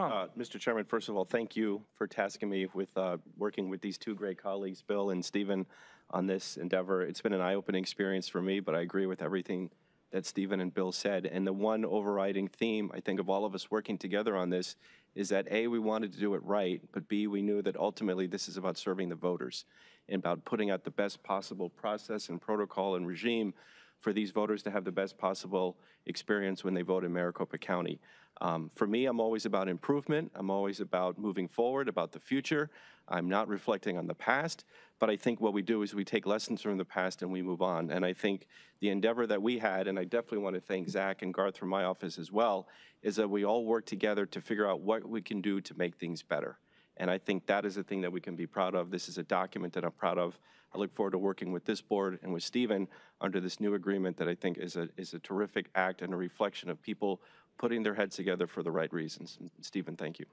Tom? Uh, Mr. Chairman, first of all, thank you for tasking me with uh, working with these two great colleagues, Bill and Stephen, on this endeavor. It's been an eye-opening experience for me, but I agree with everything that Stephen and Bill said. And the one overriding theme, I think, of all of us working together on this is that A, we wanted to do it right, but B, we knew that ultimately this is about serving the voters and about putting out the best possible process and protocol and regime for these voters to have the best possible experience when they vote in Maricopa County. Um, for me, I'm always about improvement. I'm always about moving forward, about the future. I'm not reflecting on the past, but I think what we do is we take lessons from the past and we move on. And I think the endeavor that we had, and I definitely want to thank Zach and Garth from my office as well, is that we all work together to figure out what we can do to make things better. And I think that is a thing that we can be proud of. This is a document that I'm proud of. I look forward to working with this board and with Stephen under this new agreement that I think is a, is a terrific act and a reflection of people putting their heads together for the right reasons. Stephen, thank you.